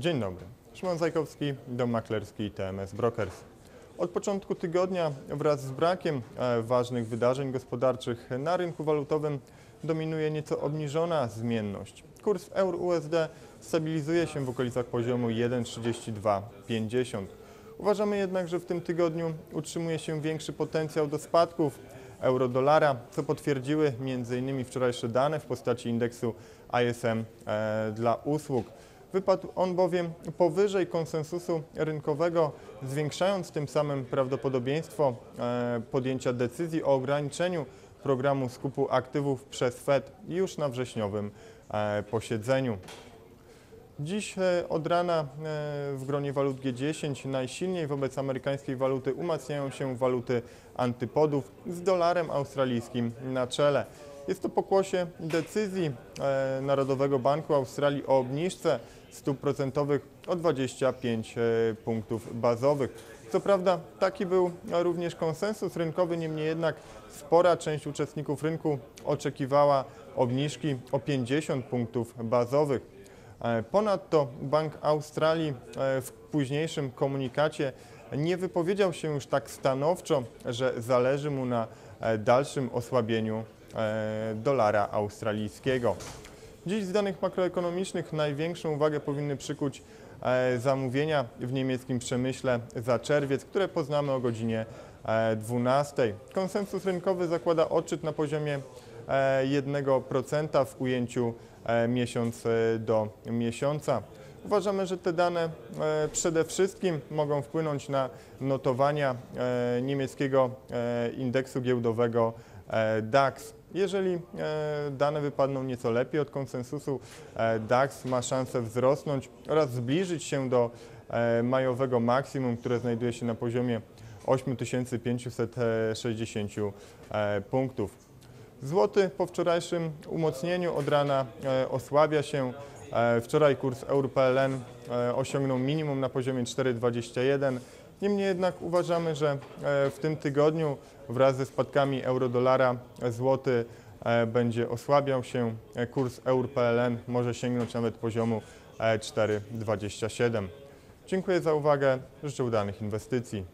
Dzień dobry. Szymon Zajkowski, Dom Maklerski TMS Brokers. Od początku tygodnia wraz z brakiem e, ważnych wydarzeń gospodarczych na rynku walutowym dominuje nieco obniżona zmienność. Kurs euro-USD stabilizuje się w okolicach poziomu 1,3250. Uważamy jednak, że w tym tygodniu utrzymuje się większy potencjał do spadków euro-dolara, co potwierdziły m.in. wczorajsze dane w postaci indeksu ISM e, dla usług. Wypadł on bowiem powyżej konsensusu rynkowego, zwiększając tym samym prawdopodobieństwo e, podjęcia decyzji o ograniczeniu programu skupu aktywów przez Fed już na wrześniowym e, posiedzeniu. Dziś e, od rana w gronie walut G10 najsilniej wobec amerykańskiej waluty umacniają się waluty antypodów z dolarem australijskim na czele. Jest to pokłosie decyzji e, Narodowego Banku Australii o obniżce stóp procentowych o 25 e, punktów bazowych. Co prawda taki był również konsensus rynkowy, niemniej jednak spora część uczestników rynku oczekiwała obniżki o 50 punktów bazowych. E, Ponadto Bank Australii w późniejszym komunikacie nie wypowiedział się już tak stanowczo, że zależy mu na dalszym osłabieniu dolara australijskiego. Dziś z danych makroekonomicznych największą uwagę powinny przykuć e, zamówienia w niemieckim przemyśle za czerwiec, które poznamy o godzinie e, 12. Konsensus rynkowy zakłada odczyt na poziomie e, 1% w ujęciu e, miesiąc e, do miesiąca. Uważamy, że te dane e, przede wszystkim mogą wpłynąć na notowania e, niemieckiego e, indeksu giełdowego e, DAX. Jeżeli e, dane wypadną nieco lepiej od konsensusu, e, DAX ma szansę wzrosnąć oraz zbliżyć się do e, majowego maksimum, które znajduje się na poziomie 8560 e, punktów. Złoty po wczorajszym umocnieniu od rana osłabia się. Wczoraj kurs EUR-PLN osiągnął minimum na poziomie 4,21. Niemniej jednak uważamy, że e, w tym tygodniu wraz ze spadkami euro-dolara złoty e, będzie osłabiał się. E, Kurs EUR-PLN może sięgnąć nawet poziomu e, 4,27. Dziękuję za uwagę. Życzę udanych inwestycji.